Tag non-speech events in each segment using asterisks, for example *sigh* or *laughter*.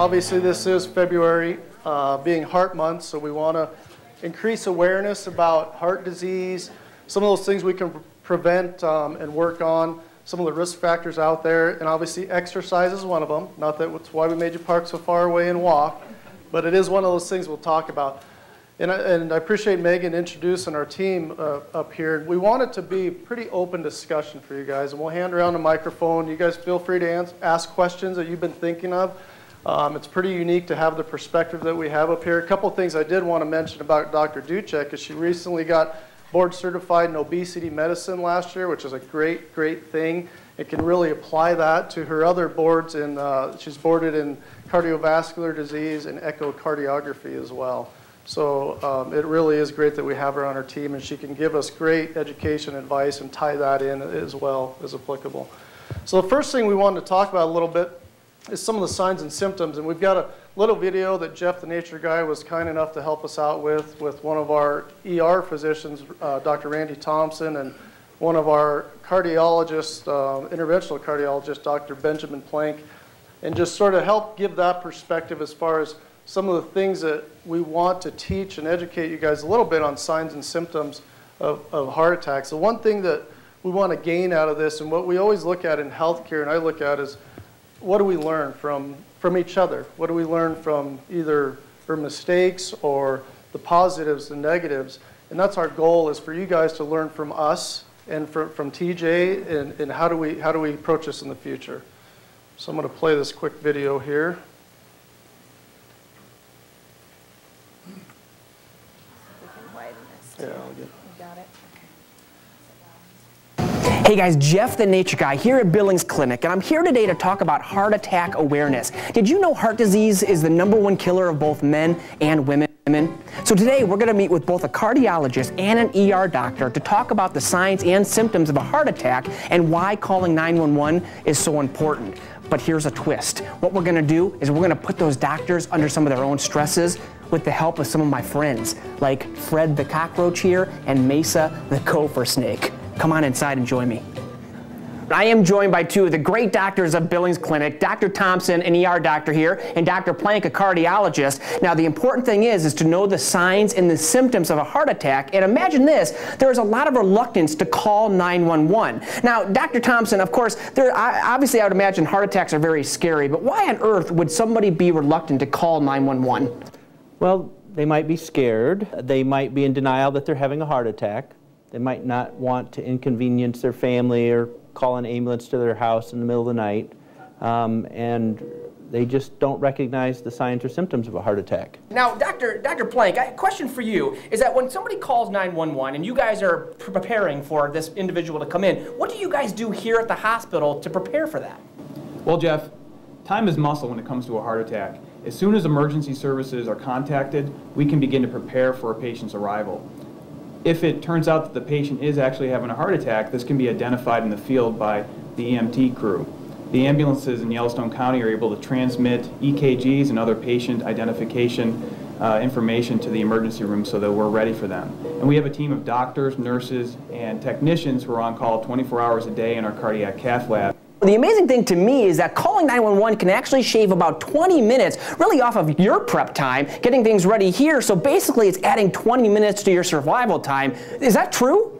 obviously this is February, uh, being Heart Month, so we want to increase awareness about heart disease, some of those things we can prevent um, and work on, some of the risk factors out there, and obviously exercise is one of them. Not that it's why we made you park so far away and walk, but it is one of those things we'll talk about. And I, and I appreciate Megan introducing our team uh, up here. We want it to be pretty open discussion for you guys, and we'll hand around a microphone. You guys feel free to ask questions that you've been thinking of. Um, it's pretty unique to have the perspective that we have up here. A couple things I did want to mention about Dr. Dudczak is she recently got board certified in obesity medicine last year, which is a great, great thing. It can really apply that to her other boards, and uh, she's boarded in cardiovascular disease and echocardiography as well. So um, it really is great that we have her on our team, and she can give us great education advice and tie that in as well as applicable. So the first thing we wanted to talk about a little bit is some of the signs and symptoms. And we've got a little video that Jeff, the nature guy, was kind enough to help us out with, with one of our ER physicians, uh, Dr. Randy Thompson, and one of our cardiologists, uh, interventional cardiologist, Dr. Benjamin Plank, and just sort of help give that perspective as far as some of the things that we want to teach and educate you guys a little bit on signs and symptoms of, of heart attacks. The one thing that we want to gain out of this, and what we always look at in healthcare, and I look at is what do we learn from, from each other? What do we learn from either our mistakes or the positives and negatives? And that's our goal is for you guys to learn from us and from, from TJ and, and how, do we, how do we approach this in the future. So I'm going to play this quick video here. Yeah, I'll get Hey guys, Jeff the Nature Guy here at Billings Clinic, and I'm here today to talk about heart attack awareness. Did you know heart disease is the number one killer of both men and women? So today we're going to meet with both a cardiologist and an ER doctor to talk about the signs and symptoms of a heart attack and why calling 911 is so important. But here's a twist. What we're going to do is we're going to put those doctors under some of their own stresses with the help of some of my friends, like Fred the cockroach here and Mesa the gopher snake. Come on inside and join me. I am joined by two of the great doctors of Billings Clinic, Dr. Thompson, an ER doctor here, and Dr. Plank, a cardiologist. Now, the important thing is, is to know the signs and the symptoms of a heart attack. And imagine this, there is a lot of reluctance to call 911. Now, Dr. Thompson, of course, there, obviously I would imagine heart attacks are very scary, but why on earth would somebody be reluctant to call 911? Well, they might be scared. They might be in denial that they're having a heart attack. They might not want to inconvenience their family or call an ambulance to their house in the middle of the night. Um, and they just don't recognize the signs or symptoms of a heart attack. Now, Dr. Dr. Plank, a question for you is that when somebody calls 911 and you guys are preparing for this individual to come in, what do you guys do here at the hospital to prepare for that? Well, Jeff, time is muscle when it comes to a heart attack. As soon as emergency services are contacted, we can begin to prepare for a patient's arrival if it turns out that the patient is actually having a heart attack, this can be identified in the field by the EMT crew. The ambulances in Yellowstone County are able to transmit EKGs and other patient identification uh, information to the emergency room so that we're ready for them. And we have a team of doctors, nurses, and technicians who are on call 24 hours a day in our cardiac cath lab. The amazing thing to me is that calling 911 can actually shave about 20 minutes really off of your prep time, getting things ready here. So basically it's adding 20 minutes to your survival time. Is that true?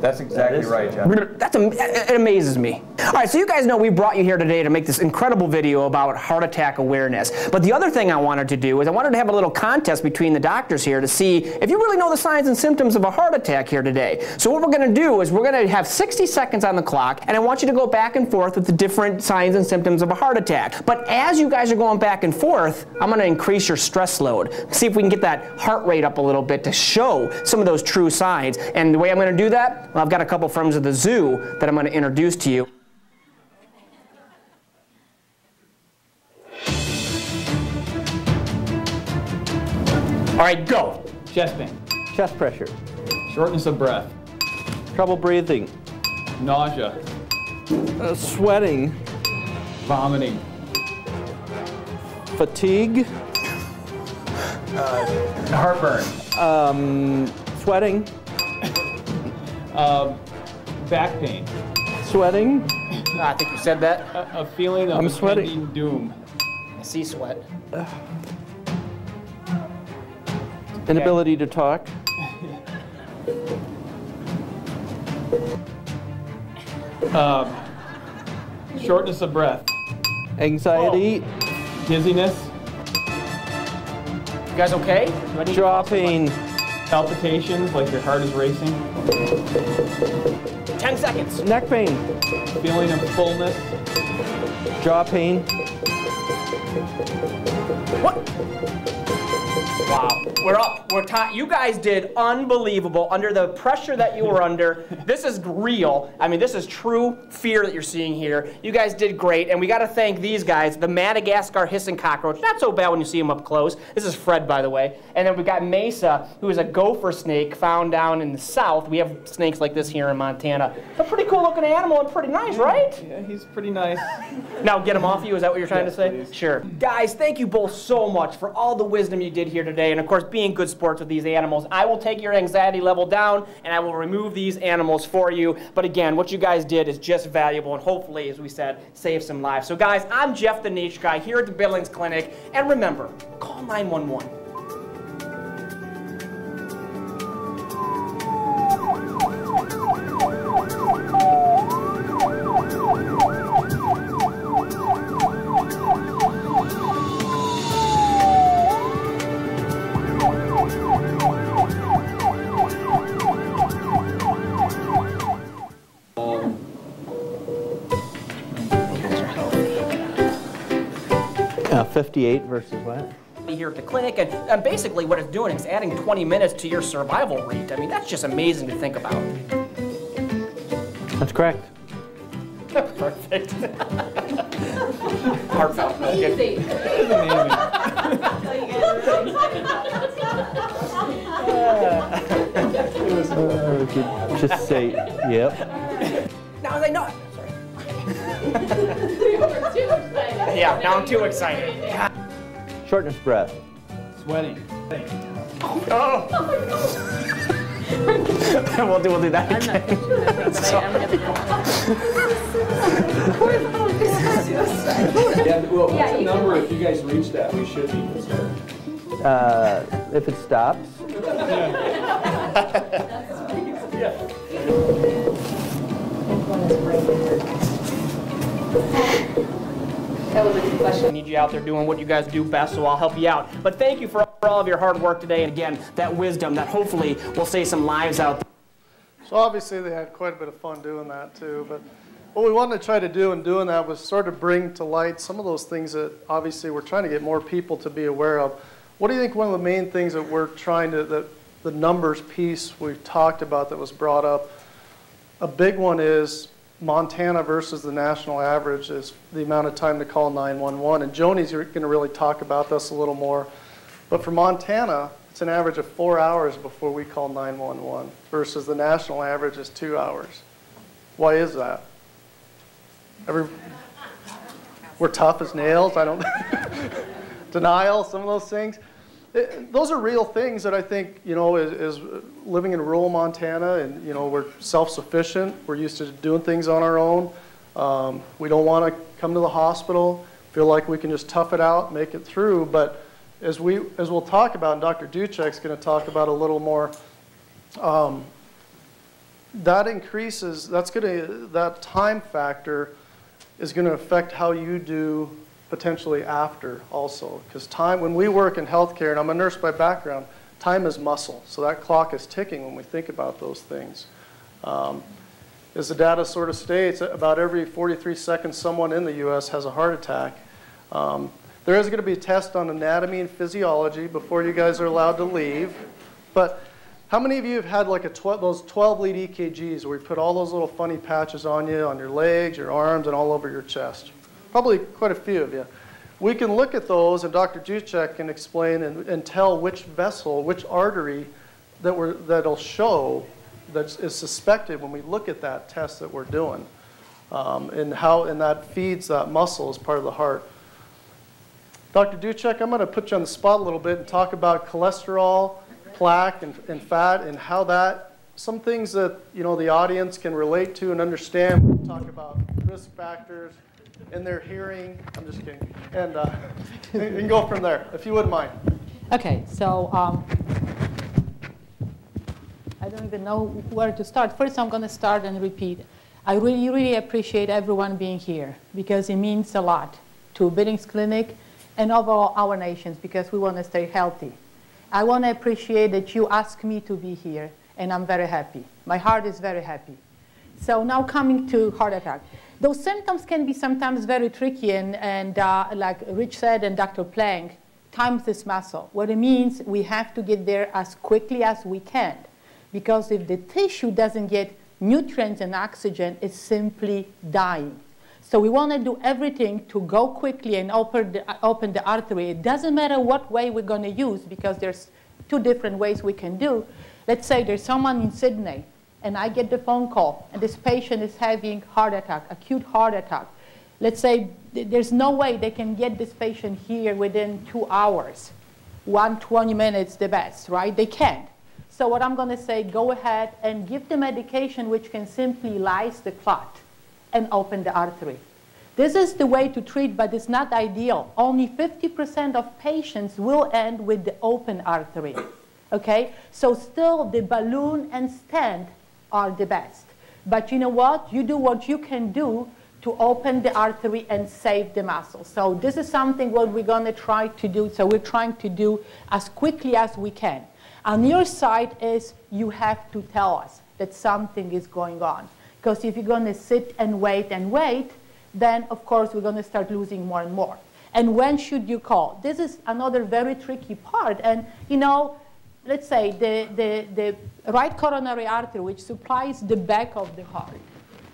That's exactly that right, Jeff. That's it amazes me. All right, so you guys know we brought you here today to make this incredible video about heart attack awareness. But the other thing I wanted to do is I wanted to have a little contest between the doctors here to see if you really know the signs and symptoms of a heart attack here today. So what we're going to do is we're going to have 60 seconds on the clock, and I want you to go back and forth with the different signs and symptoms of a heart attack. But as you guys are going back and forth, I'm going to increase your stress load. See if we can get that heart rate up a little bit to show some of those true signs. And the way I'm going to do that that? Well, I've got a couple friends of the zoo that I'm going to introduce to you. All right, go. Chest pain. Chest pressure. Shortness of breath. Trouble breathing. Nausea. Uh, sweating. Vomiting. Fatigue. Uh, heartburn. Um, sweating. Uh, back pain. Sweating. I think you said that. A, a feeling of I'm sweating. doom. I see sweat. Inability to talk. Um, *laughs* shortness of breath, Anxiety. dizziness, You guys okay? Do I Jaw pain. Palpitations, like your heart is racing, 10 seconds. Neck pain. feeling of fullness, Jaw pain. What? Wow. We're up. We're ti You guys did unbelievable under the pressure that you were under. This is real. I mean, this is true fear that you're seeing here. You guys did great, and we got to thank these guys, the Madagascar hissing cockroach. Not so bad when you see him up close. This is Fred, by the way. And then we got Mesa, who is a gopher snake found down in the south. We have snakes like this here in Montana. A pretty cool looking animal and pretty nice, right? yeah, he's pretty nice. *laughs* Now get him off you, is that what you're trying Yes, to say? please. Sure. Guys, thank you both so much for all the wisdom you did here today, and of course being good sports with these animals. I will take your anxiety level down, and I will remove these animals for you. But again, what you guys did is just valuable, and hopefully, as we said, save some lives. So guys, I'm Jeff the Nature Guy here at the Billings Clinic, and remember, call 911. 58 versus what? here at the clinic, and, and basically what it's doing is adding 20 minutes to your survival rate. I mean, that's just amazing to think about. That's correct. Perfect. Heartfelt. Easy. Uh, we could just say, yep. Now they know. Sorry. We're too excited. Yeah, now I'm too excited. Shortness breath. Sweating. Oh. *laughs* we'll do we'll do that again. Yeah, well, what's the number if you guys reach that? We should be concerned. Uh, if it stops, *laughs* *laughs* That was a good I need you out there doing what you guys do best, so I'll help you out. But thank you for for all of your hard work today, and again, that wisdom that hopefully will save some lives out there. So obviously they had quite a bit of fun doing that too. But what we wanted to try to do in doing that was sort of bring to light some of those things that obviously we're trying to get more people to be aware of. What do you think one of the main things that we're trying to, that the numbers piece we talked about that was brought up, a big one is Montana versus the national average is the amount of time to call 911. And Joni's going to really talk about this a little more. But for Montana, it's an average of four hours before we call 911 versus the national average is two hours. Why is that? Every, we're tough as nails. I don't. *laughs* Denial, some of those things. Those are real things that I think, you know, is, is living in rural Montana and, you know, we're self-sufficient. We're used to doing things on our own. Um, we don't want to come to the hospital, feel like we can just tough it out, make it through. But as we, as we'll talk about, and Dr. Dudczak's going to talk about a little more, um, that increases, that's going to, that time factor is going to affect how you do potentially after also. Because time, when we work in healthcare, and I'm a nurse by background, time is muscle. So that clock is ticking when we think about those things. Um, as the data sort of states, about every 43 seconds, someone in the U.S. has a heart attack. Um, there is going to be a test on anatomy and physiology before you guys are allowed to leave. But how many of you have had like a 12, those 12 lead EKGs where we put all those little funny patches on you, on your legs, your arms, and all over your chest? Probably quite a few of you. We can look at those, and Dr. Dudczak can explain and, and tell which vessel, which artery that we're, that'll show that is suspected when we look at that test that we're doing, um, and how and that feeds that muscle as part of the heart. Dr. Dudczak, I'm going to put you on the spot a little bit and talk about cholesterol, plaque, and, and fat, and how that, some things that you know the audience can relate to and understand when we talk about risk factors, and their hearing. I'm just kidding. And, uh, *laughs* go from there, if you wouldn't mind. Okay, so um, I don't even know where to start. First, I'm going to start and repeat. I really, really appreciate everyone being here because it means a lot to Billings Clinic and overall our nations because we want to stay healthy. I want to appreciate that you asked me to be here, and I'm very happy. My heart is very happy. So now coming to heart attack. Those symptoms can be sometimes very tricky, and, and uh, like Rich said and Dr. Plank, time this muscle. What it means, we have to get there as quickly as we can. Because if the tissue doesn't get nutrients and oxygen, it's simply dying. So we want to do everything to go quickly and open the, open the artery. It doesn't matter what way we're going to use because there's two different ways we can do. Let's say there's someone in Sidney and I get the phone call, and this patient is having heart attack, acute heart attack. Let's say th there's no way they can get this patient here within two hours, one 20 minutes the best, right? They can't. So what I'm going to say, go ahead and give the medication which can simply lyse the clot and open the artery. This is the way to treat, but it's not ideal. Only 50% of patients will end with the open artery. Okay? So still the balloon and stent are the best. But you know what? You do what you can do to open the artery and save the muscle. So this is something what we're going to try to do. So we're trying to do as quickly as we can. On your side is you have to tell us that something is going on. Because if you're going to sit and wait and wait, then of course we're going to start losing more and more. And when should you call? This is another very tricky part. And you know, let's say, the, the, the right coronary artery, which supplies the back of the heart,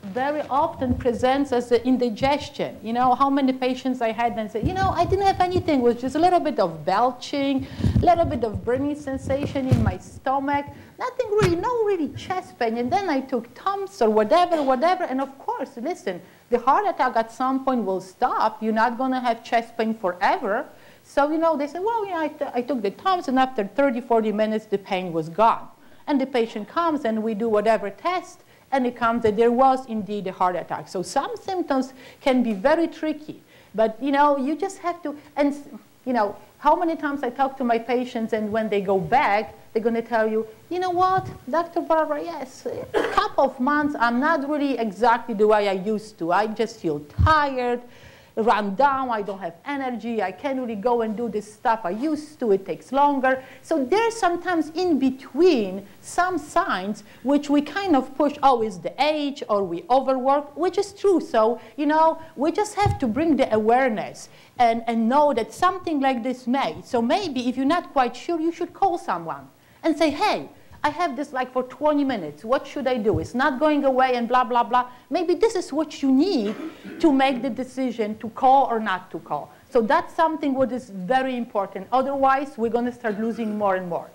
very often presents as indigestion. You know, how many patients I had and said, you know, I didn't have anything, it was just a little bit of belching, a little bit of burning sensation in my stomach, nothing really, no really chest pain. And then I took Tums or whatever, whatever. And of course, listen, the heart attack at some point will stop. You're not going to have chest pain forever. So, you know, they said, well, I, I took the Tums, and after 30, 40 minutes, the pain was gone. And the patient comes, and we do whatever test, and it comes that there was indeed a heart attack. So some symptoms can be very tricky. But, you know, you just have to, and, you know, how many times I talk to my patients, and when they go back, they're going to tell you, you know what, Dr. Barbara, yes, a couple of months, I'm not really exactly the way I used to. I just feel tired run down, I don't have energy, I can't really go and do this stuff I used to, it takes longer. So there's sometimes in between some signs which we kind of push, oh, it's the age or we overwork, which is true. So, you know, we just have to bring the awareness and, and know that something like this may. So maybe if you're not quite sure, you should call someone and say, hey, I have this like for 20 minutes. What should I do? It's not going away and blah, blah, blah. Maybe this is what you need to make the decision to call or not to call. So that's something what is very important. Otherwise, we're going to start losing more and more.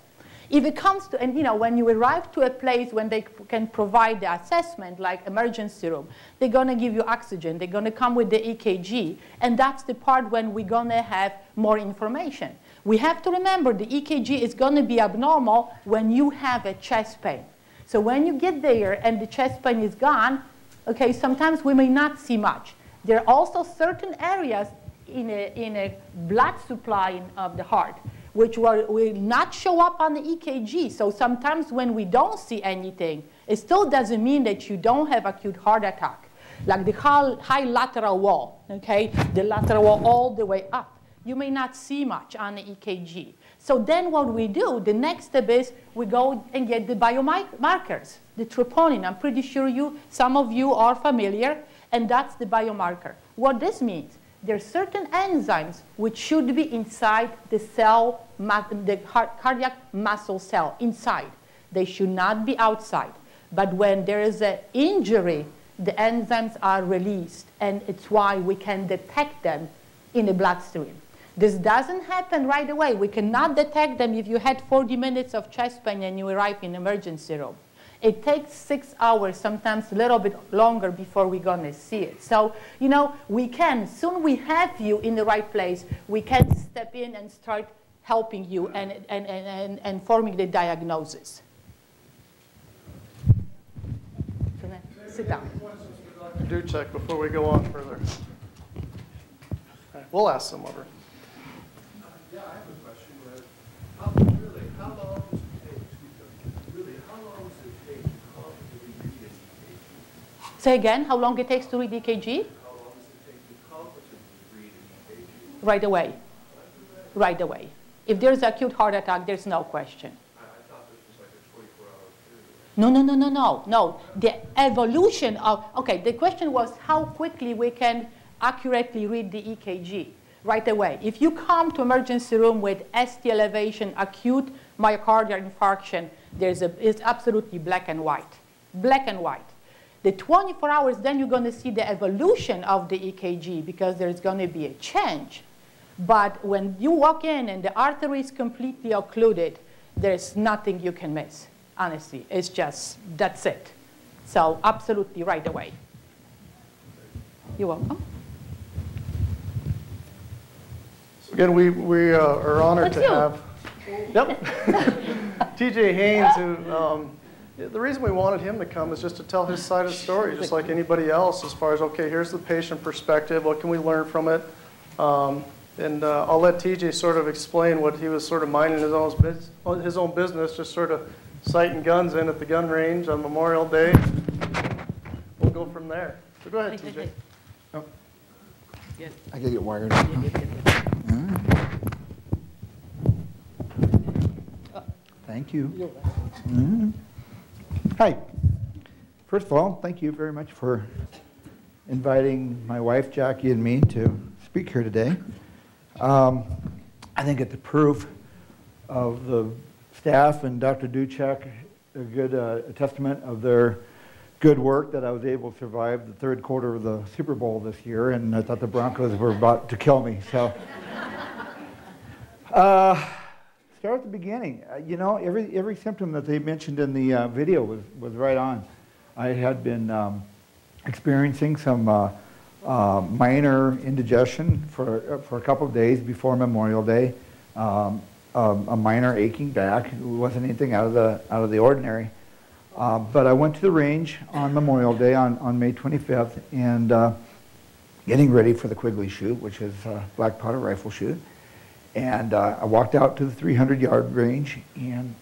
If it comes to, and you know, when you arrive to a place when they can provide the assessment, like emergency room, they're going to give you oxygen. They're going to come with the EKG. And that's the part when we're going to have more information. We have to remember the EKG is going to be abnormal when you have a chest pain. So when you get there and the chest pain is gone, okay, sometimes we may not see much. There are also certain areas in a, in a blood supply of the heart which will, will not show up on the EKG. So sometimes when we don't see anything, it still doesn't mean that you don't have acute heart attack. Like the high lateral wall, okay? The lateral wall all the way up you may not see much on the EKG. So then what we do, the next step is we go and get the biomarkers, the troponin. I'm pretty sure you, some of you are familiar, and that's the biomarker. What this means, there are certain enzymes which should be inside the cell, the heart cardiac muscle cell, inside. They should not be outside. But when there is an injury, the enzymes are released, and it's why we can detect them in the bloodstream. This doesn't happen right away. We cannot detect them if you had 40 minutes of chest pain and you arrive in emergency room. It takes six hours, sometimes a little bit longer before we're going to see it. So, you know, we can, soon we have you in the right place, we can step in and start helping you and, and, and, and and forming the diagnosis. Sit down. Dudczak before we go on further. We'll ask some of her. Yeah, I have a question. uh, How, really, Say again, how long it takes to read EKG? Read EKG? Right away. Right away. If there's acute heart attack, there's no question. No, no, no, no, no, no. The evolution of, okay, the question was how quickly we can accurately read the EKG right away. If you come to emergency room with ST elevation, acute myocardial infarction, there's a, it's absolutely black and white, black and white. The 24 hours, then you're going to see the evolution of the EKG because there's going to be a change. But when you walk in and the artery is completely occluded, there's nothing you can miss, honestly. It's just, that's it. So absolutely right away. You're welcome. Again, we, we uh, are honored to you. have, yep, *laughs* TJ Haynes, who, um, the reason we wanted him to come is just to tell his side of the story, just like anybody else, as far as, okay, here's the patient perspective, what can we learn from it? Um, And uh, I'll let TJ sort of explain what he was sort of minding his own, bus- his own business, just sort of sighting guns in at the gun range on Memorial Day. We'll go from there. So go ahead, TJ. I gotta get wired. *laughs* Thank you. Mhm. Hi. First of all, thank you very much for inviting my wife Jackie and me to speak here today. Um, I think it's a proof of the staff and Dr. Dudczak, a good uh, a testament of their good work that I was able to survive the third quarter of the Super Bowl this year, and I thought the Broncos were about to kill me. So, *laughs* uh, start at the beginning. Uh, you know, every every symptom that they mentioned in the uh, video was was right on. I had been um, experiencing some uh, uh, minor indigestion for uh, for a couple of days before Memorial Day. Um, um, a minor aching back. It wasn't anything out of the out of the ordinary. Uh, but I went to the range on Memorial Day on, on May 25th and getting ready for the Quigley shoot, which is a black powder rifle shoot. And uh, I walked out to the 300 yard range and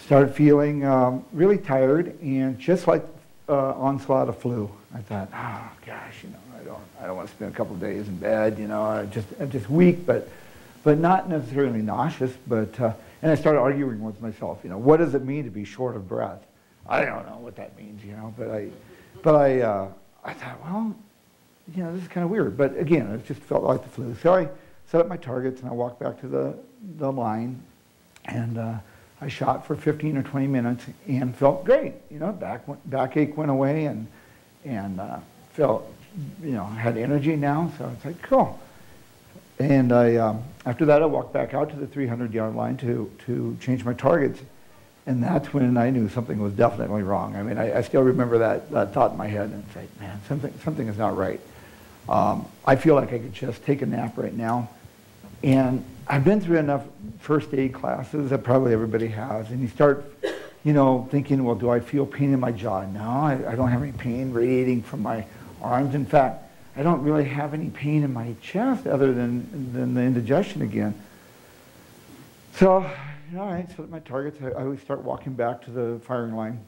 started feeling um, really tired and just like uh, onslaught of flu. I thought, oh gosh, you know, I don't, I don't want to spend a couple days in bed. You know, I just, I'm just weak, but, but not necessarily nauseous. But uh, and I started arguing with myself. You know, what does it mean to be short of breath? I don't know what that means. You know, but I, but I, uh, I thought, well, you know, this is kind of weird. But again, it just felt like the flu. So I set up my targets and I walked back to the the line, and. Uh, I shot for 15 or 20 minutes and felt great. You know, back backache went away and and uh, felt, you know, had energy now. So it's like cool. And I um, after that I walked back out to the 300 yard line to to change my targets, and that's when I knew something was definitely wrong. I mean, I, I still remember that, that thought in my head and say, man, something something is not right. Um, I feel like I could just take a nap right now. And I've been through enough first aid classes that probably everybody has. And you start, you know, thinking, well, do I feel pain in my jaw? No, I, I don't have any pain radiating from my arms. In fact, I don't really have any pain in my chest other than, than the indigestion again. So, all right, set my targets. I, I always start walking back to the firing line.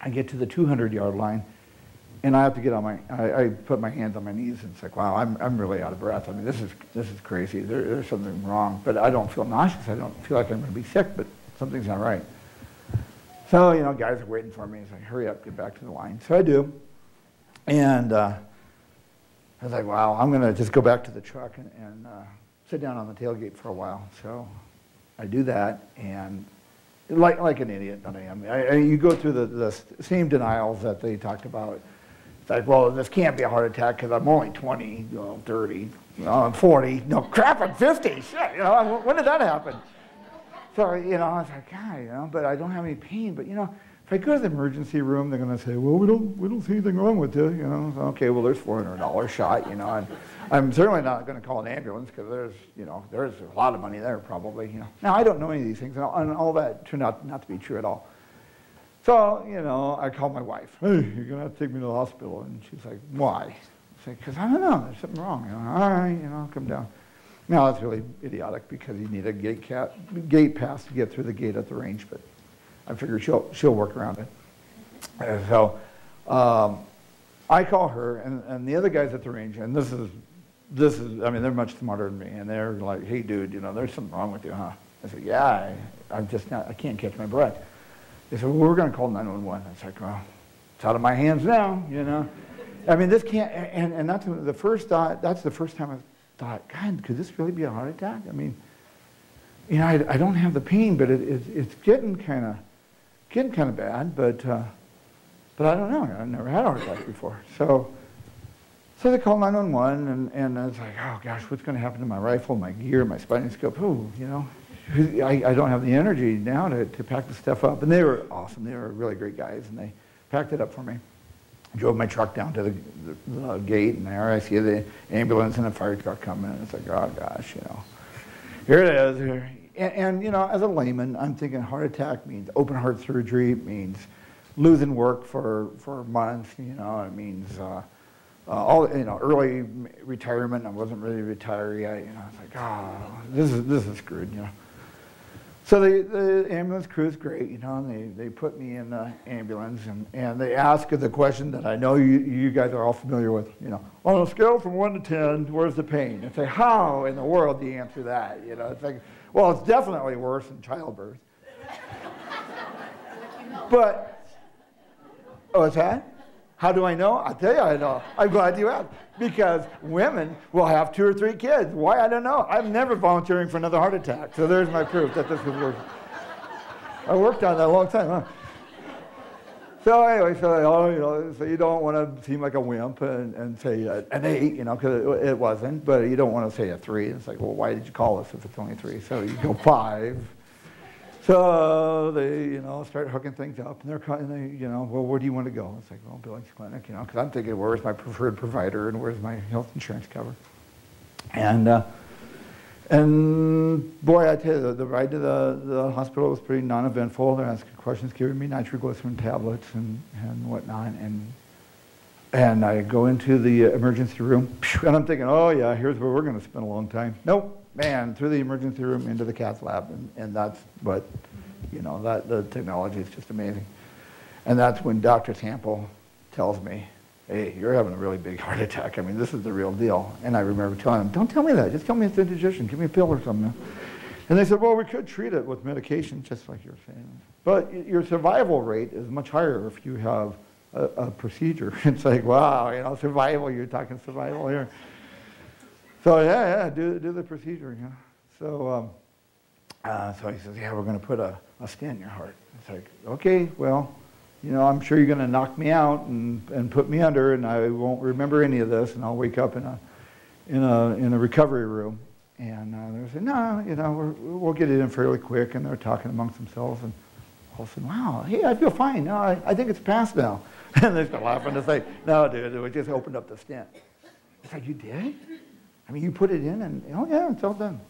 I get to the 200 yard line. And I have to get on my, I, I put my hands on my knees and it's like, wow, I'm, I'm really out of breath. I mean, this is, this is crazy. There, there's something wrong. But I don't feel nauseous. I don't feel like I'm going to be sick, but something's not right. So, you know, guys are waiting for me. It's like, hurry up, get back to the line. So I do. And uh, I was like, wow, I'm going to just go back to the truck and, and uh, sit down on the tailgate for a while. So I do that and like, like an idiot that I am. I, I, you go through the, the same denials that they talked about. Like, well, this can't be a heart attack because I'm only 20, you know, 30, you know, I'm 40. No, crap, I'm 50. Shit, you know, when did that happen? So, you know, I was like, God, you know, but I don't have any pain. But, you know, if I go to the emergency room, they're going to say, well, we don't, we don't see anything wrong with you, you know. So, okay, well, there's $400 shot, you know. And I'm certainly not going to call an ambulance because there's, you know, there's a lot of money there probably, you know. Now, I don't know any of these things, and all that turned out not to be true at all. So, you know, I called my wife. Hey, you're going to have to take me to the hospital. And she's like, why? I said, because I don't know. There's something wrong. You know, All right, you know, I'll come down. Now, it's really idiotic because you need a gate, cat, gate pass to get through the gate at the range, but I figure she'll, she'll work around it. And so um, I call her, and, and the other guys at the range, and this is, this is, I mean, they're much smarter than me, and they're like, hey, dude, you know, there's something wrong with you, huh? I said, yeah, I, I'm just not, I can't catch my breath. They said, well, we're going to call 911. I was like, well, it's out of my hands now, you know. I mean, this can't, and, and that's the first thought, that's the first time I thought, God, could this really be a heart attack? I mean, you know, I, I don't have the pain, but it, it, it's getting kind of, getting kind of bad, but, uh, but I don't know. I've never had a heart attack before. So, so they called 911, and, and I was like, oh gosh, what's going to happen to my rifle, my gear, my spinning scope? Ooh, you know, I, I don't have the energy now to, to pack the stuff up. And they were awesome. They were really great guys, and they packed it up for me. Drove my truck down to the, the, the gate, and there I see the ambulance and a fire truck coming. And it's like, oh gosh, you know, here it is. Here. And, and, you know, as a layman, I'm thinking heart attack means open heart surgery. It means losing work for, for months. You know, it means uh, uh, all you know early retirement. I wasn't really retired yet. I, you know, it's like, oh, this is this is screwed. You know. So the, the ambulance crew is great, you know, and they, they put me in the ambulance and, and they ask the question that I know you, you guys are all familiar with, you know, on a scale from one to 10, where's the pain? And say, how in the world do you answer that? You know, it's like, well, it's definitely worse than childbirth. *laughs* but, oh, what's that? How do I know? I'll tell you I know. I'm glad you asked. Because women will have two or three kids. Why? I don't know. I'm never volunteering for another heart attack. So there's my proof that this was working. I worked on that a long time, huh? So anyway, so, oh, you know, so you don't want to seem like a wimp and, and say an eight, you know, because it, it wasn't. But you don't want to say a three. It's like, well, why did you call us if it's only three? So you go five. So they, you know, start hooking things up, and they're, and they, you know, well, where do you want to go? It's like, well, Billings Clinic, you know, because I'm thinking, where's my preferred provider, and where's my health insurance cover? And uh, and boy, I tell you, the, the ride to the, the hospital was pretty non-eventful. They're asking questions, giving me nitroglycerin tablets and and whatnot, and and I go into the emergency room, *laughs* and I'm thinking, oh yeah, here's where we're going to spend a long time. Nope man, through the emergency room into the cath lab, and, and that's what, you know, that the technology is just amazing. And that's when Dr. Sample tells me, hey, you're having a really big heart *laughs* attack. I mean, this is the real deal. And I remember telling him, don't tell me that. Just tell me it's indigestion. Give me a pill or something. And they said, well, we could treat it with medication, just like you're saying. But your survival rate is much higher if you have a, a procedure. *laughs* It's like, wow, you know, survival, you're talking survival here. So yeah, yeah, do, do the procedure, you know. So, um, uh, so he says, yeah, we're going to put a, a stent in your heart. It's like, okay, well, you know, I'm sure you're going to knock me out and, and put me under, and I won't remember any of this, and I'll wake up in a, in a, in a recovery room. And uh, they said, no, you know, we're, we'll get it in fairly quick. And they're talking amongst themselves, and all of a sudden, wow, hey, I feel fine. No, I, I think it's passed now. *laughs* And they start laughing and say, no, dude, we just opened up the stent. It's like, you did? I mean, you put it in and, oh yeah, it's all done.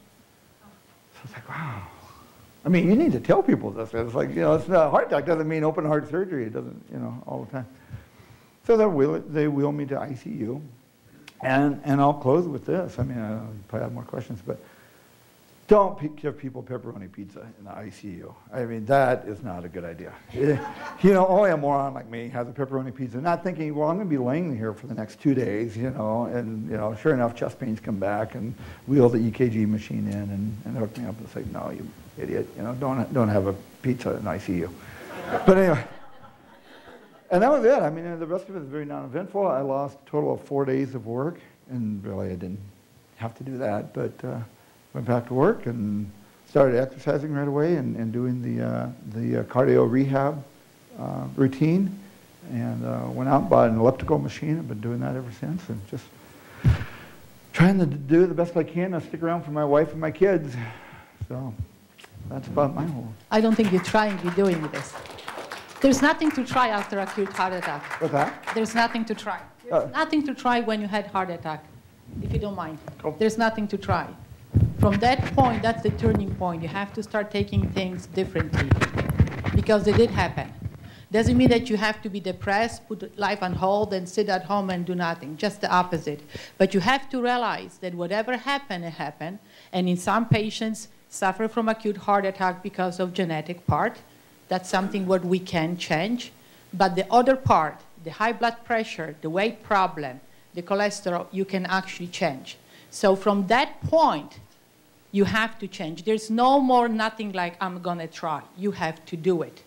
So it's like, wow. I mean, you need to tell people this. It's like, you know, it's not, heart attack doesn't mean open heart surgery. It doesn't, you know, all the time. So they wheel, they wheel me to ICU. And, and I'll close with this. I mean, I probably have more questions, but don't give people pepperoni pizza in the ICU. I mean, that is not a good idea. *laughs* you know, only a moron like me has a pepperoni pizza, not thinking, well, I'm going to be laying here for the next two days, you know, and, you know, sure enough, chest pains come back and wheel the EKG machine in and, and hook me up and say, no, you idiot, you know, don't, don't have a pizza in the ICU. But anyway, and that was it. I mean, the rest of it was very non-eventful. I lost a total of four days of work, and really I didn't have to do that, but... Uh, went back to work and started exercising right away and, and doing the, uh, the uh, cardio rehab uh, routine and uh, went out and bought an elliptical machine. I've been doing that ever since and just trying to do the best I can to stick around for my wife and my kids. So that's about my whole. I don't think you're trying, you're doing this. There's nothing to try after acute heart attack. What's that? There's nothing to try. There's Uh. nothing to try when you had heart attack, if you don't mind. Cool. There's nothing to try. From that point, that's the turning point. You have to start taking things differently because it did happen. Doesn't mean that you have to be depressed, put life on hold, and sit at home and do nothing. Just the opposite. But you have to realize that whatever happened, it happened. And in some patients, suffer from acute heart attack because of genetic part. That's something what we can change. But the other part, the high blood pressure, the weight problem, the cholesterol, you can actually change. So from that point, you have to change. There's no more nothing like I'm gonna try. You have to do it.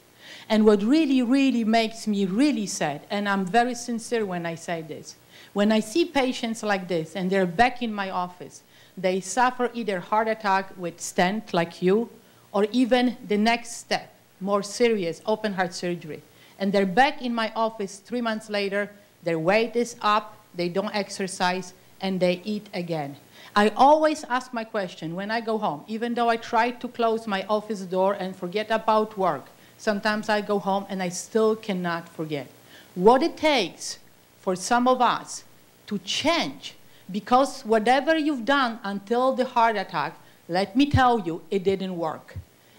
And what really, really makes me really sad, and I'm very sincere when I say this, when I see patients like this and they're back in my office, they suffer either heart attack with stent like you, or even the next step, more serious, open heart surgery. And they're back in my office three months later, their weight is up, they don't exercise, and they eat again. I always ask my question when I go home, even though I try to close my office door and forget about work. Sometimes I go home and I still cannot forget. What it takes for some of us to change, because whatever you've done until the heart attack, let me tell you, it didn't work.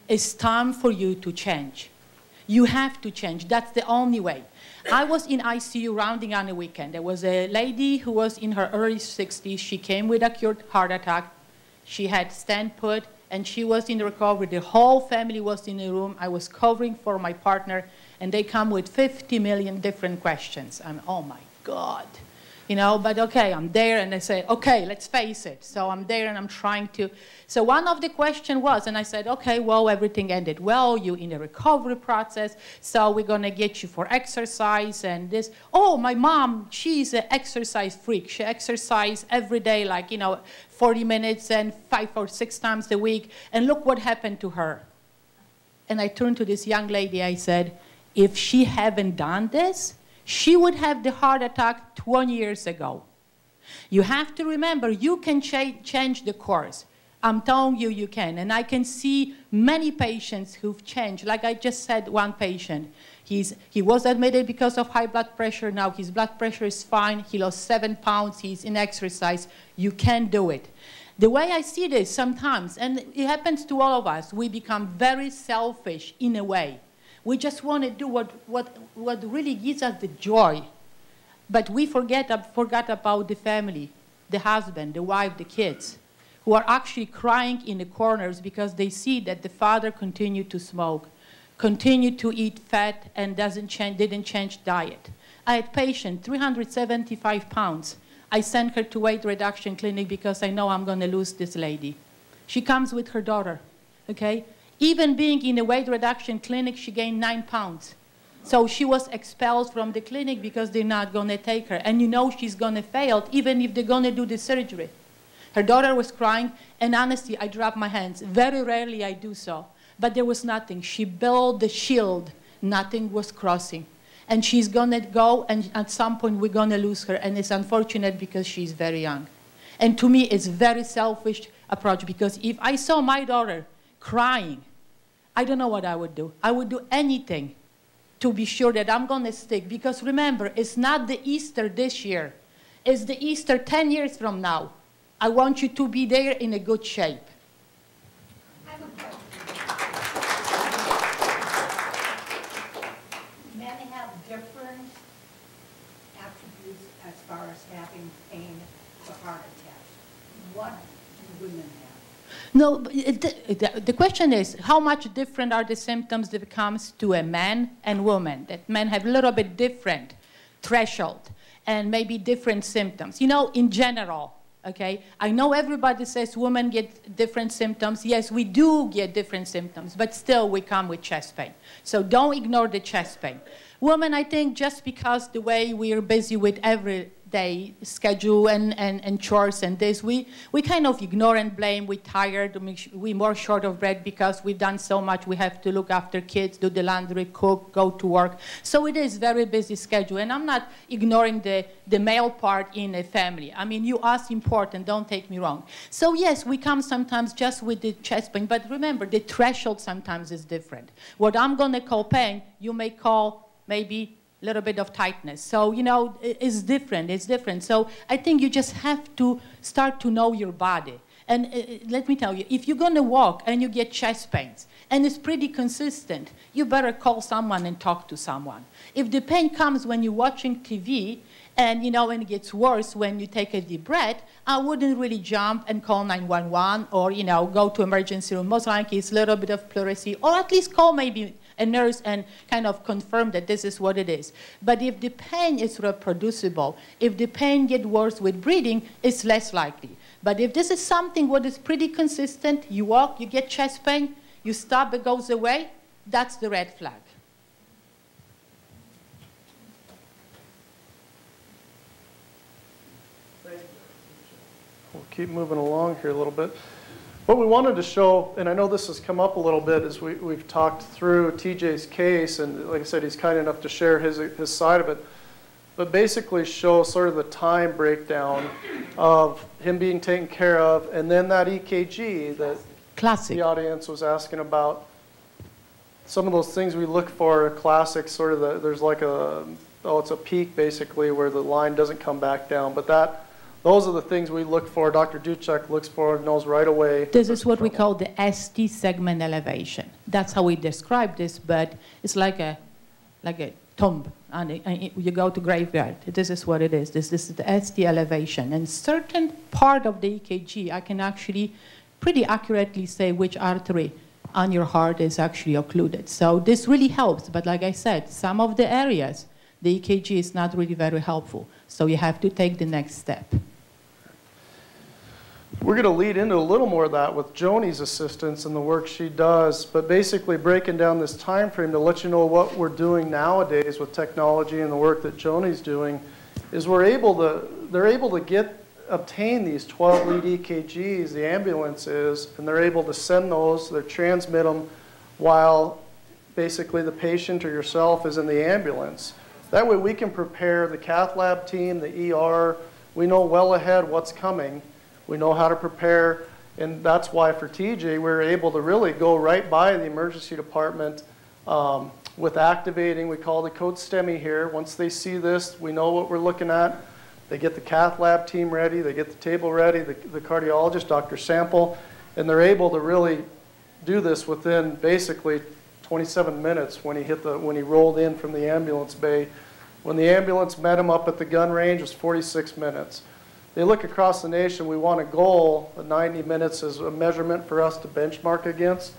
It's time for you to change. You have to change. That's the only way. I was in ICU rounding on a weekend. There was a lady who was in her early 60s. She came with acute heart attack. She had stand put, and she was in recovery. The whole family was in the room. I was covering for my partner, and they come with 50 million different questions. I'm, oh my God you know, but okay, I'm there and I say, okay, let's face it. So I'm there and I'm trying to. So one of the question was, and I said, okay, well, everything ended well. You in a recovery process, so we're gonna get you for exercise and this. Oh, my mom, she's an exercise freak. She exercises every day, like you know, 40 minutes and five or six times a week. And look what happened to her. And I turned to this young lady. I said, if she haven't done this, she would have the heart attack 20 years ago. You have to remember, you can cha change the course. I'm telling you, you can. And I can see many patients who've changed. Like I just said, one patient. He's, he was admitted because of high blood pressure. Now his blood pressure is fine. He lost seven pounds. He's in exercise. You can do it. The way I see this sometimes, and it happens to all of us, we become very selfish in a way. We just want to do what, what, what really gives us the joy. But we forget, forgot about the family, the husband, the wife, the kids, who are actually crying in the corners because they see that the father continued to smoke, continued to eat fat, and doesn't change, didn't change diet. I had patient, 375 pounds. I sent her to weight reduction clinic because I know I'm going to lose this lady. She comes with her daughter, okay? Even being in a weight reduction clinic, she gained nine pounds. So she was expelled from the clinic because they're not going to take her. And you know she's going to fail, even if they're going to do the surgery. Her daughter was crying, and honestly, I dropped my hands. Very rarely I do so. But there was nothing. She built the shield. Nothing was crossing. And she's going to go, and at some point we're going to lose her. And it's unfortunate because she's very young. And to me, it's very selfish approach because if I saw my daughter crying I don't know what I would do. I would do anything to be sure that I'm going to stick. Because remember, it's not the Easter this year. It's the Easter 10 years from now. I want you to be there in a good shape. Have different attributes as far as having pain for heart attacks. What? No, the, the question is how much different are the symptoms that comes to a man and woman? That men have a little bit different threshold and maybe different symptoms. You know, in general, okay? I know everybody says women get different symptoms. Yes, we do get different symptoms, but still we come with chest pain. So don't ignore the chest pain. Women, I think just because the way we are busy with every day schedule and, and, and chores and this, we, we kind of ignore and blame. We're tired, we're more short of bread because we've done so much. We have to look after kids, do the laundry, cook, go to work. So it is very busy schedule. And I'm not ignoring the, the male part in a family. I mean, you are important, don't take me wrong. So yes, we come sometimes just with the chest pain, but remember, the threshold sometimes is different. What I'm going to call pain, you may call maybe little bit of tightness. So, you know, it's different, it's different. So I think you just have to start to know your body. And uh, let me tell you, if you're going to walk and you get chest pains and it's pretty consistent, you better call someone and talk to someone. If the pain comes when you're watching TV and you know when it gets worse when you take a deep breath, I wouldn't really jump and call 911 or you know go to emergency room. Most likely it's a little bit of pleurisy, or at least call maybe a nurse and kind of confirm that this is what it is. But if the pain is reproducible, if the pain gets worse with breathing, it's less likely. But if this is something what is pretty consistent, you walk, you get chest pain, you stop, it goes away, that's the red flag. We'll keep moving along here a little bit. What we wanted to show, and I know this has come up a little bit as we, we've talked through TJ's case, and like I said, he's kind enough to share his, his side of it, but basically show sort of the time breakdown of him being taken care of, and then that EKG that Classic. the audience was asking about. Some of those things we look for are classic, sort of the, there's like a, oh, it's a peak basically where the line doesn't come back down, but that, those are the things we look for. Dr. Dudczak looks for, and knows right away. This is what we call the ST segment elevation. That's how we describe this, but it's like a, like a tomb. And, it, and it- you go to graveyard. This is what it is. This, this is the ST elevation. And certain part of the EKG, I can actually pretty accurately say which artery on your heart is actually occluded. So this really helps. But like I said, some of the areas, the EKG is not really very helpful. So you have to take the next step. We're going to lead into a little more of that with Joni's assistance and the work she does, but basically breaking down this time frame to let you know what we're doing nowadays with technology and the work that Joni's doing is we're able to, they're able to get, obtain these 12 lead EKGs, the ambulance is, and they're able to send those, they transmit them while basically the patient or yourself is in the ambulance. That way we can prepare the cath lab team, the ER, we know well ahead what's coming. We know how to prepare, and that's why for TJ, we were able to really go right by the emergency department um, with activating. We call the code STEMI here. Once they see this, we know what we're looking at. They get the cath lab team ready, they get the table ready, the, the cardiologist, Dr. Sample, and they're able to really do this within basically 27 minutes when he hit the when he rolled in from the ambulance bay. When the ambulance met him up at the gun range, it was 46 minutes. They look across the nation. We want a goal. The 90 minutes is a measurement for us to benchmark against.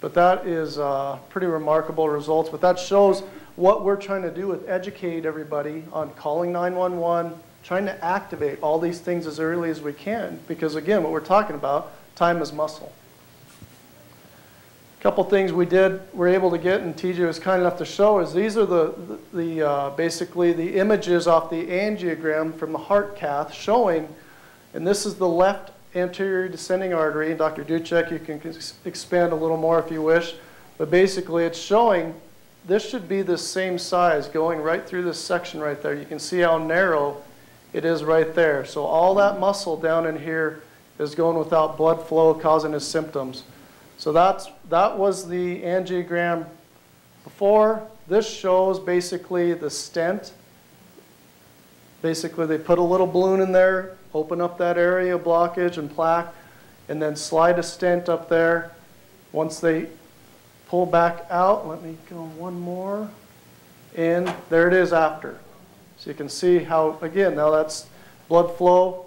But that is uh, pretty remarkable results. But that shows what we're trying to do with educate everybody on calling 911, trying to activate all these things as early as we can. Because again, what we're talking about, time is muscle. A couple things we did, were able to get, and TJ was kind enough to show, is these are the, the, the uh, basically the images off the angiogram from the heart cath showing, and this is the left anterior descending artery. And Dr. Dudczak, you can ex- expand a little more if you wish, but basically it's showing this should be the same size going right through this section right there. You can see how narrow it is right there. So all that muscle down in here is going without blood flow causing his symptoms. So that's, that was the angiogram before. This shows basically the stent. Basically, they put a little balloon in there, open up that area blockage and plaque, and then slide a stent up there. Once they pull back out, let me go one more, and there it is after. So you can see how, again, now that's blood flow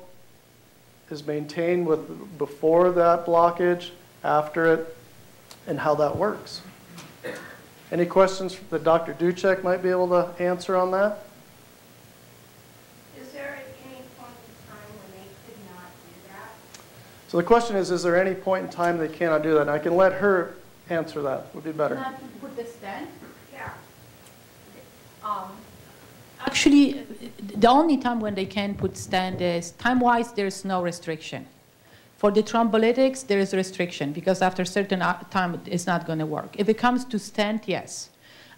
is maintained with before that blockage, after it, and how that works. Any questions that Dr. Dudczak might be able to answer on that? Is there any point in time when they could not do that? So the question is, is there any point in time they cannot do that? And I can let her answer that, would be better. Not to put the stent? Yeah. Um, Actually, the only time when they can put stent is time-wise, there's no restriction. For the thrombolytics, there is restriction because after a certain time, it's not going to work. If it comes to stent, yes.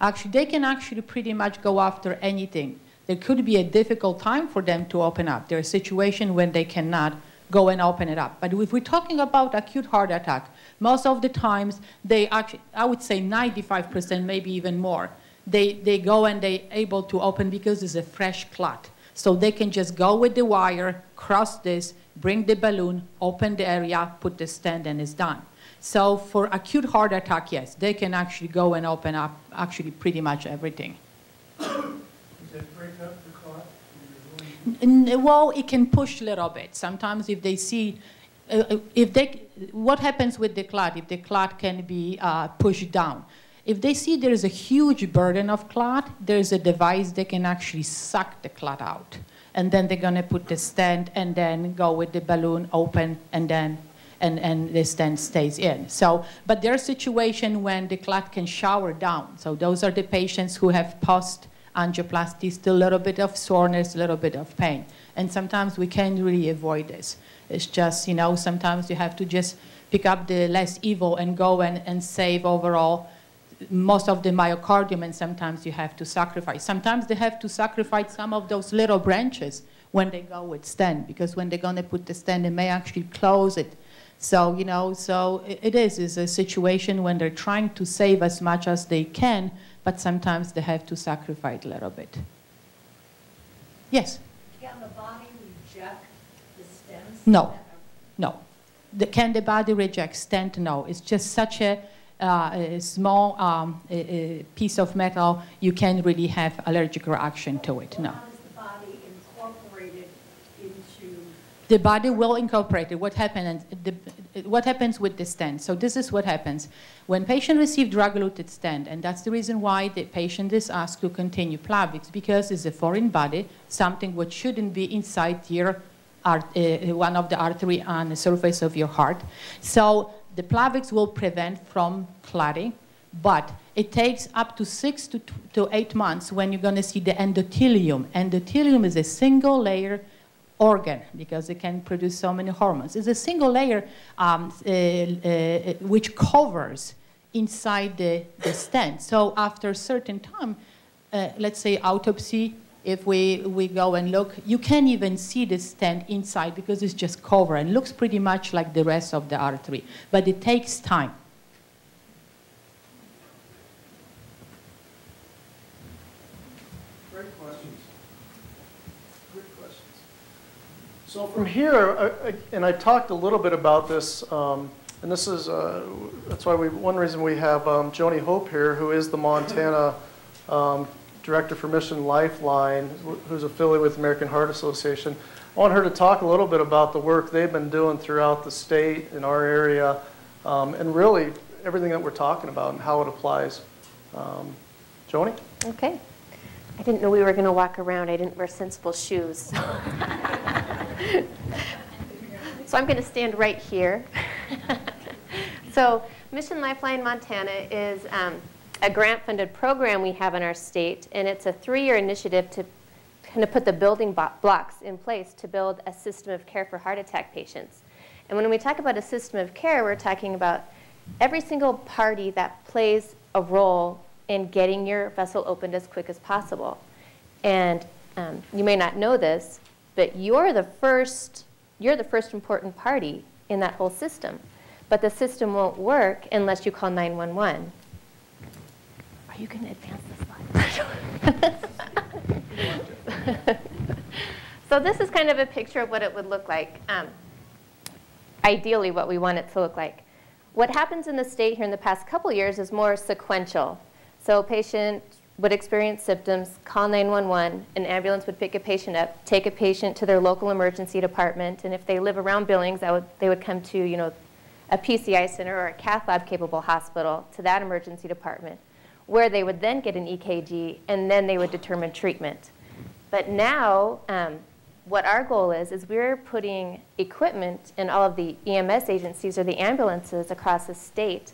Actually, they can actually pretty much go after anything. There could be a difficult time for them to open up. There are situations when they cannot go and open it up. But if we're talking about acute heart attack, most of the times they actually, I would say 95%, maybe even more, they, they go and they able to open because it's a fresh clot. So they can just go with the wire, cross this, bring the balloon, open the area, put the stent, and it's done. So for acute heart attack, yes, they can actually go and open up actually pretty much everything. Does that break up the clot? Well, it can push a little bit. Sometimes if they see, uh, uh, if they, what happens with the clot? If the clot can be uh, pushed down. If they see there is a huge burden of clot, there is a device that can actually suck the clot out. And then they're gonna put the stent and then go with the balloon open and then, and, and the stent stays in. So, but there are situations when the clot can shower down. So those are the patients who have post angioplasty, still a little bit of soreness, a little bit of pain. And sometimes we can't really avoid this. It's just, you know, sometimes you have to just pick up the less evil and go and, and save overall most of the myocardium, and sometimes you have to sacrifice. Sometimes they have to sacrifice some of those little branches when they go with stent, because when they're going to put the stent, they may actually close it. So, you know, so it, it is, is a situation when they're trying to save as much as they can, but sometimes they have to sacrifice a little bit. Yes? Can the body reject the stems? No, no. The, can the body reject stent? No. It's just such a, a small um, a, a piece of metal, you can't really have allergic reaction to it. No. The body incorporate it into, The body will incorporate it. What, happen, the, what happens with the stent? So this is what happens. When patient receive drug-eluted stent, and that's the reason why the patient is asked to continue Plavix, because it's a foreign body, something which shouldn't be inside your art, uh, one of the artery on the surface of your heart. So the Plavix will prevent from clotting, but it takes up to six to, to eight months when you're going to see the endothelium. Endothelium is a single layer organ because it can produce so many hormones. It's a single layer um, uh, uh, which covers inside the, the stent. So after a certain time, uh, let's say autopsy, if we, we go and look, you can't even see the stent inside because it's just covered and looks pretty much like the rest of the artery. But it takes time. Great questions. Good questions. So from here, and I talked a little bit about this, um, and this is, uh, that's why we, one reason we have um, Joni Hope here, who is the Montana um, Director for Mission Lifeline, who's affiliated with American Heart Association. I want her to talk a little bit about the work they've been doing throughout the state in our area, um, and really everything that we're talking about and how it applies. Um, Joni? Okay. I didn't know we were going to walk around. I didn't wear sensible shoes. *laughs* So I'm going to stand right here. *laughs* so Mission Lifeline Montana is um, a grant-funded program we have in our state, and it's a three-year initiative to kind of put the building blocks in place to build a system of care for heart attack patients. And when we talk about a system of care, we're talking about every single party that plays a role in getting your vessel opened as quick as possible. And um, you may not know this, but you're the first you're the first important party in that whole system. But the system won't work unless you call 911. Are you going to advance the slide? *laughs* so this is kind of a picture of what it would look like. Um, ideally, what we want it to look like. What happens in the state here in the past couple years is more sequential. So a patient would experience symptoms, call 911, an ambulance would pick a patient up, take a patient to their local emergency department, and if they live around Billings, would, they would come to, you know, a PCI center or a cath lab capable hospital to that emergency department, where they would then get an EKG, and then they would determine treatment. But now, um, what our goal is, is we're putting equipment in all of the EMS agencies or the ambulances across the state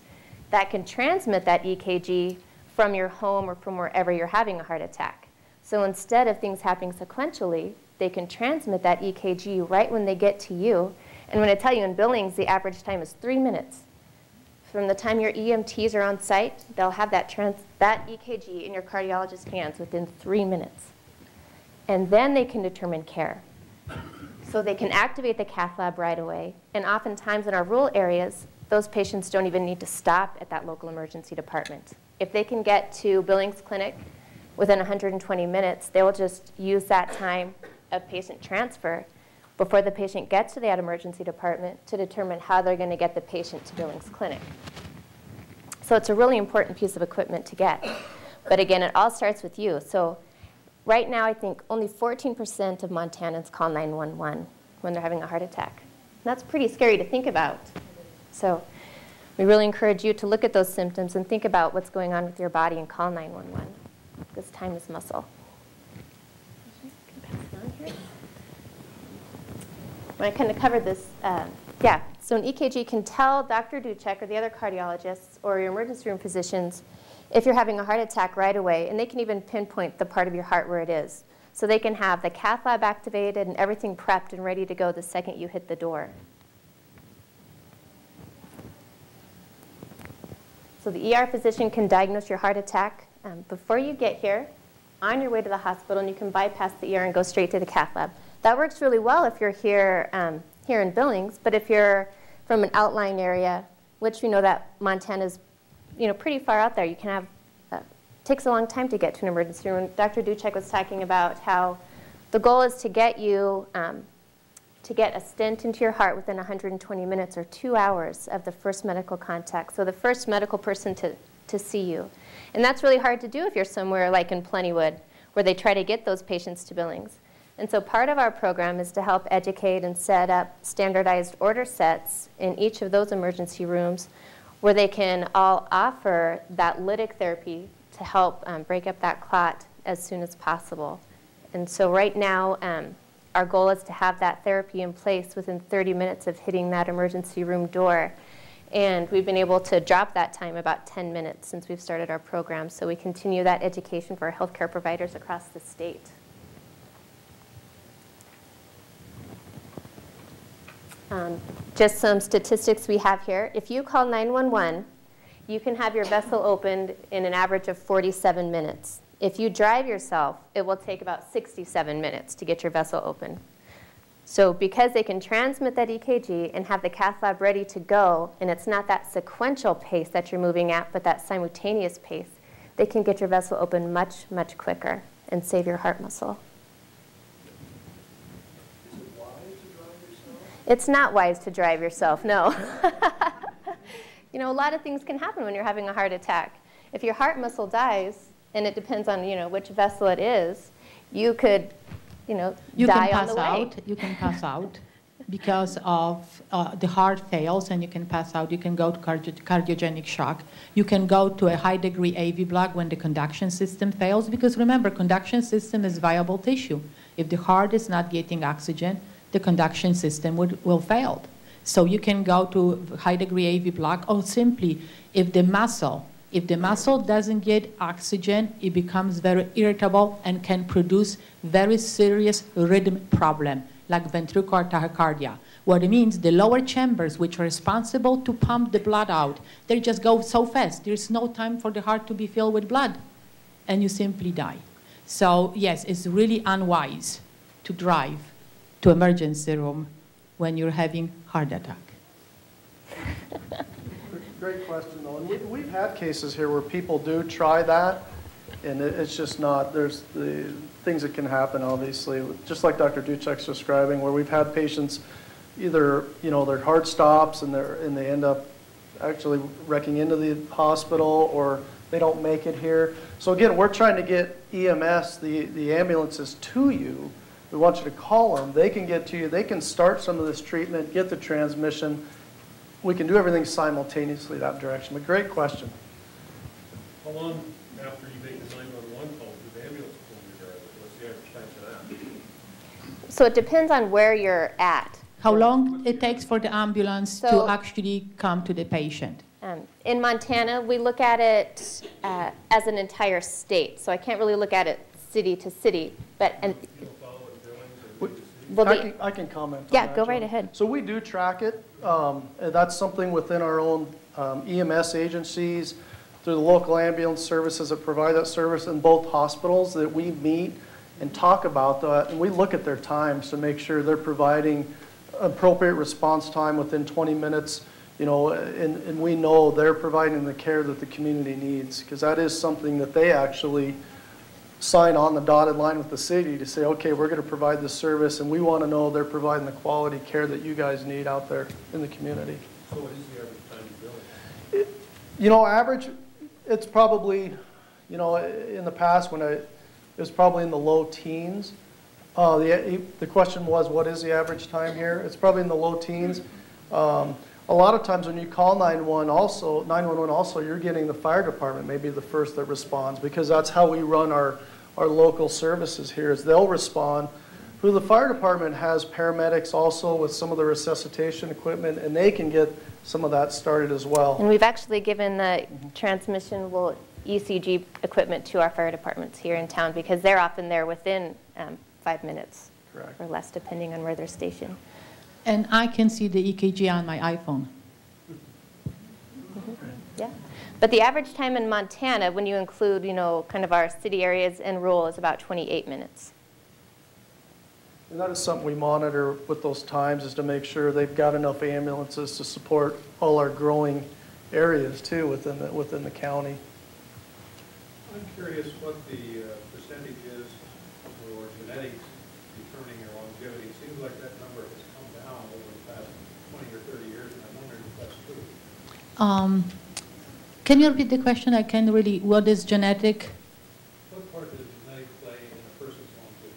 that can transmit that EKG from your home or from wherever you're having a heart attack. So instead of things happening sequentially, they can transmit that EKG right when they get to you. And when I tell you in Billings, the average time is three minutes. From the time your EMTs are on site, they'll have that, trans- that EKG in your cardiologist's hands within three minutes. And then they can determine care. So they can activate the cath lab right away. And oftentimes in our rural areas, those patients don't even need to stop at that local emergency department. If they can get to Billings Clinic within 120 minutes, they will just use that time, of patient transfer before the patient gets to that emergency department to determine how they're going to get the patient to Billings Clinic. So it's a really important piece of equipment to get. But again, it all starts with you. So right now, I think only 14% of Montanans call 911 when they're having a heart attack. And that's pretty scary to think about. So we really encourage you to look at those symptoms and think about what's going on with your body and call 911. Because time is muscle. I kind of covered this. Uh, yeah, so an EKG can tell Dr. Dudczak or the other cardiologists or your emergency room physicians if you're having a heart attack right away, and they can even pinpoint the part of your heart where it is. So they can have the cath lab activated and everything prepped and ready to go the second you hit the door. So the ER physician can diagnose your heart attack um, before you get here, on your way to the hospital, and you can bypass the ER and go straight to the cath lab. That works really well if you're here, um, here in Billings, but if you're from an outlying area, which we know that Montana's you know, pretty far out there, you can have, uh, takes a long time to get to an emergency room. Dr. Dudczak was talking about how the goal is to get you um, to get a stent into your heart within 120 minutes or two hours of the first medical contact. So the first medical person to, to see you. And that's really hard to do if you're somewhere like in Plentywood, where they try to get those patients to Billings. And so part of our program is to help educate and set up standardized order sets in each of those emergency rooms where they can all offer that lytic therapy to help um, break up that clot as soon as possible. And so right now, um, our goal is to have that therapy in place within 30 minutes of hitting that emergency room door. And we've been able to drop that time about 10 minutes since we've started our program. So we continue that education for our healthcare providers across the state. Um, just some statistics we have here. If you call 911, you can have your vessel opened in an average of 47 minutes. If you drive yourself, it will take about 67 minutes to get your vessel open. So because they can transmit that EKG and have the cath lab ready to go, and it's not that sequential pace that you're moving at, but that simultaneous pace, they can get your vessel open much, much quicker and save your heart muscle. It's not wise to drive yourself, no. *laughs* you know, a lot of things can happen when you're having a heart attack. If your heart muscle dies, and it depends on, you know, which vessel it is, you could, you know, you die can on pass the way. out. You can pass out because of uh, the heart fails and you can pass out. You can go to cardio cardiogenic shock. You can go to a high degree AV block when the conduction system fails because remember, conduction system is viable tissue. If the heart is not getting oxygen, the conduction system would, will fail. So you can go to high degree AV block or simply if the muscle, if the muscle doesn't get oxygen, it becomes very irritable and can produce very serious rhythm problem like ventricular tachycardia. What it means, the lower chambers, which are responsible to pump the blood out, they just go so fast. There's no time for the heart to be filled with blood, and you simply die. So yes, it's really unwise to drive to emergency room when you're having heart attack. Great question, though. And we, we've had cases here where people do try that, and it, it's just not, there's the things that can happen, obviously, just like Dr. Dudczak's describing, where we've had patients either, you know, their heart stops and, they're, and they end up actually wrecking into the hospital or they don't make it here. So again, we're trying to get EMS, the, the ambulances to you. We want you to call them. They can get to you. They can start some of this treatment, get the transmission. We can do everything simultaneously that direction. But great question. How long after you make the 911 call does the ambulance pull you there? What's the average time for that? So it depends on where you're at. How long it takes for the ambulance So- to actually come to the patient? Um, in Montana, we look at it uh, as an entire state, so I can't really look at it city to city. But and I the, can, I can comment on Yeah, go Joe. right ahead. So we do track it. Um, and that's something within our own um, EMS agencies, through the local ambulance services that provide that service in both hospitals that we meet and talk about that. And we look at their times to make sure they're providing appropriate response time within 20 minutes. You know, and, and we know they're providing the care that the community needs because that is something that they actually sign on the dotted line with the city to say, okay, we're going to provide this service, and we want to know they're providing the quality care that you guys need out there in the community. So what is the average time you bill? You know, average, it's probably, you know, in the past when I, it was probably in the low teens. Uh, the, the question was, what is the average time here? It's probably in the low teens. Um, a lot of times when you call 911 also, 911 also, you're getting the fire department maybe the first that responds because that's how we run our, our local services here is they'll respond. Who the fire department has paramedics also with some of the resuscitation equipment and they can get some of that started as well. And we've actually given the transmissionable ECG equipment to our fire departments here in town because they're often there within um, five minutes Correct. or less, depending on where they're stationed. And I can see the EKG on my iPhone. Yeah. But the average time in Montana, when you include, you know, kind of our city areas and rural, is about 28 minutes. And that is something we monitor with those times is to make sure they've got enough ambulances to support all our growing areas too within the, within the county. I'm curious what the uh, percentage is for genetics determining your longevity. It seems like that number has come down over the past 20 or 30 years, and I'm wondering if that's true. Um, can you repeat the question? I can't really, what is genetic? What part does genetic play in a person's longevity?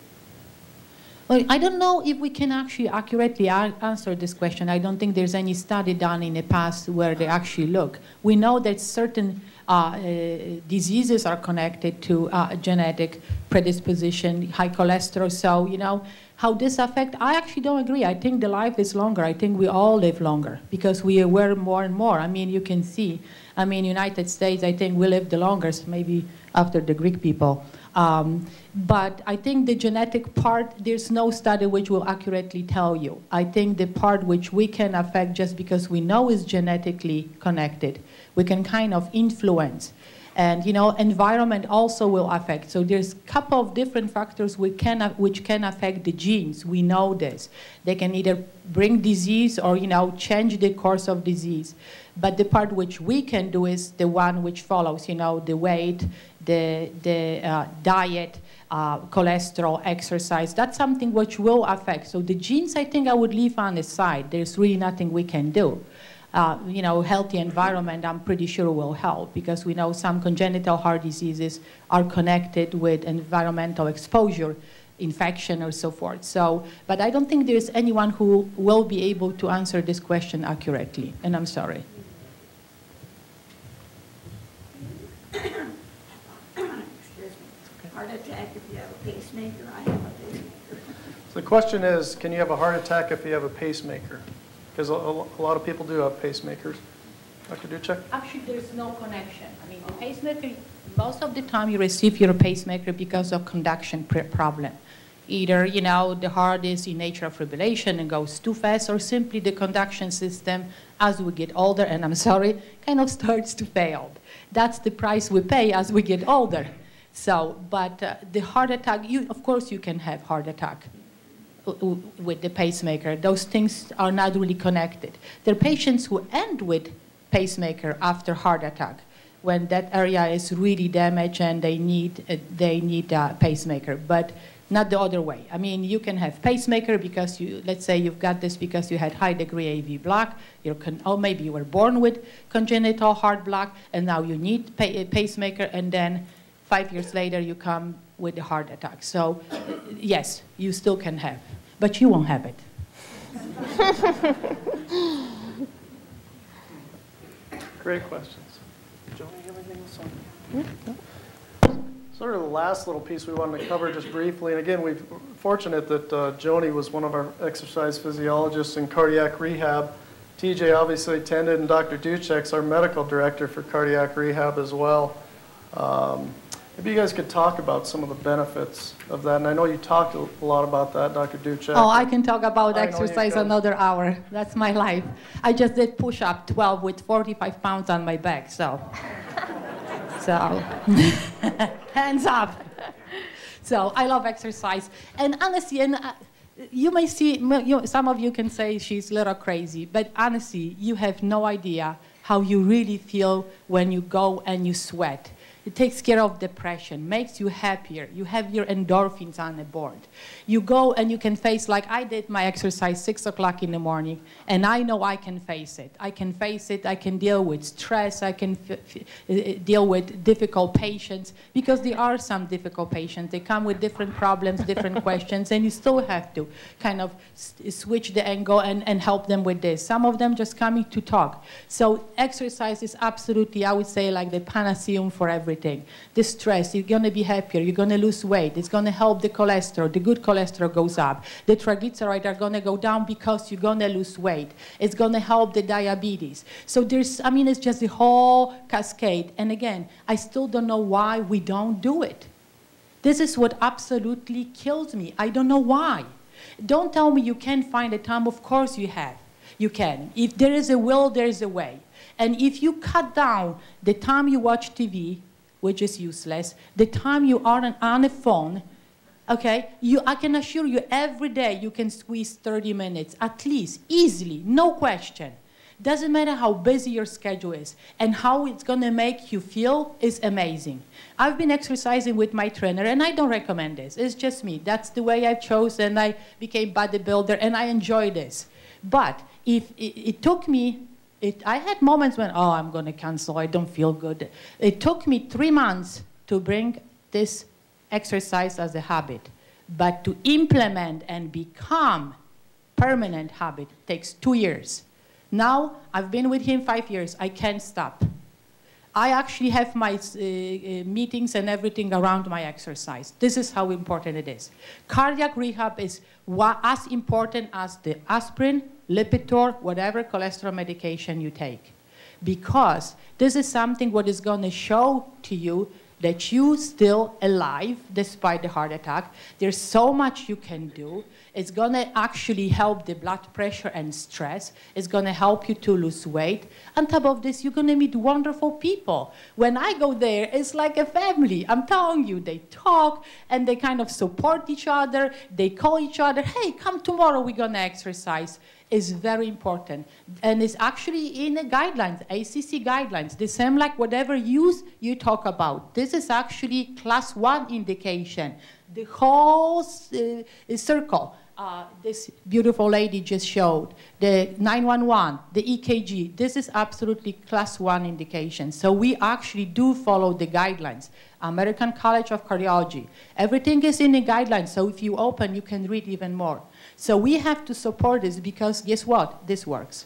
Well, I don't know if we can actually accurately a- answer this question. I don't think there's any study done in the past where they actually look. We know that certain uh, uh, diseases are connected to uh, genetic predisposition, high cholesterol. So, you know, how this affect, I actually don't agree. I think the life is longer. I think we all live longer because we are aware more and more. I mean, you can see, I mean, United States, I think we live the longest, maybe after the Greek people. Um, but I think the genetic part, there's no study which will accurately tell you. I think the part which we can affect just because we know is genetically connected, we can kind of influence. And you know, environment also will affect. So there's a couple of different factors we can, which can affect the genes. We know this. They can either bring disease or you know change the course of disease. But the part which we can do is the one which follows. You know, the weight, the the uh, diet, uh, cholesterol, exercise. That's something which will affect. So the genes, I think, I would leave on the side. There's really nothing we can do uh, you know, healthy environment, I'm pretty sure will help because we know some congenital heart diseases are connected with environmental exposure, infection, or so forth. So, but I don't think there's anyone who will be able to answer this question accurately, and I'm sorry. Heart attack if you have a pacemaker, I have a pacemaker. So the question is, can you have a heart attack if you have a pacemaker? Because a, a lot of people do have pacemakers. Dr. Dudczak? Actually, there's no connection. I mean, the pacemaker, most of the time you receive your pacemaker because of conduction pr- problem. Either, you know, the heart is in atrial fibrillation and goes too fast, or simply the conduction system, as we get older, and I'm sorry, kind of *laughs* starts to fail. That's the price we pay as we get older. So, but uh, the heart attack, you, of course, you can have heart attack with the pacemaker. Those things are not really connected. There are patients who end with pacemaker after heart attack when that area is really damaged and they need uh, they need a pacemaker, but not the other way. I mean, you can have pacemaker because you let's say you've got this because you had high degree AV block, you con- or maybe you were born with congenital heart block, and now you need pa- pacemaker, and then five years later you come with a heart attack. So, yes, you still can have, but you won't have it. *laughs* Great questions. Joni, you have anything else on? Sort of the last little piece we wanted to cover just briefly, and again, we're fortunate that uh, Joni was one of our exercise physiologists in cardiac rehab. TJ obviously attended, and Dr. Dudczak's our medical director for cardiac rehab as well. Um, Maybe you guys could talk about some of the benefits of that, and I know you talked a lot about that, Dr. Dudczak. Oh, I can talk about I exercise another hour. That's my life. I just did push up 12 with 45 pounds on my back, so. *laughs* so, *laughs* hands up. So, I love exercise. And honestly, and uh, you may see, you, some of you can say she's a little crazy, but honestly, you have no idea how you really feel when you go and you sweat. It takes care of depression, makes you happier. You have your endorphins on the board. You go and you can face, like I did my exercise 6 o'clock in the morning, and I know I can face it. I can face it. I can deal with stress. I can uh, deal with difficult patients because there are some difficult patients. They come with different problems, different *laughs* questions, and you still have to kind of switch the angle and, and help them with this. Some of them just coming to talk. So exercise is absolutely, I would say, like the panacea for everything everything. The stress, you're going to be happier, you're going to lose weight, it's going to help the cholesterol, the good cholesterol goes up. The triglycerides are going to go down because you're going to lose weight. It's going to help the diabetes. So there's, I mean, it's just the whole cascade. And again, I still don't know why we don't do it. This is what absolutely kills me. I don't know why. Don't tell me you can't find a time. Of course you have. You can. If there is a will, there is a way. And if you cut down the time you watch TV, which is useless. The time you are on, a phone, okay, you, I can assure you every day you can squeeze 30 minutes, at least, easily, no question. Doesn't matter how busy your schedule is and how it's to make you feel is amazing. I've been exercising with my trainer and I don't recommend this. It's just me. That's the way I chose and I became bodybuilder and I enjoy this. But if it, it took me it, I had moments when, oh, I'm going to cancel, I don't feel good. It took me three months to bring this exercise as a habit. But to implement and become permanent habit takes two years. Now, I've been with him five years. I can't stop. I actually have my uh, uh meetings and everything around my exercise. This is how important it is. Cardiac rehab is as important as the aspirin, Lipitor, whatever cholesterol medication you take. Because this is something what is going to show to you that you're still alive despite the heart attack. There's so much you can do. It's going to actually help the blood pressure and stress. It's going to help you to lose weight. On top of this, you're going to meet wonderful people. When I go there, it's like a family. I'm telling you, they talk and they kind of support each other. They call each other, hey, come tomorrow, we're going to exercise is very important. And it's actually in the guidelines, ACC guidelines, the same like whatever use you talk about. This is actually class one indication. The whole uh, circle, uh, this beautiful lady just showed, the 911, the EKG, this is absolutely class one indication. So we actually do follow the guidelines. American College of Cardiology. Everything is in the guidelines, so if you open, you can read even more. So we have to support this because guess what? This works.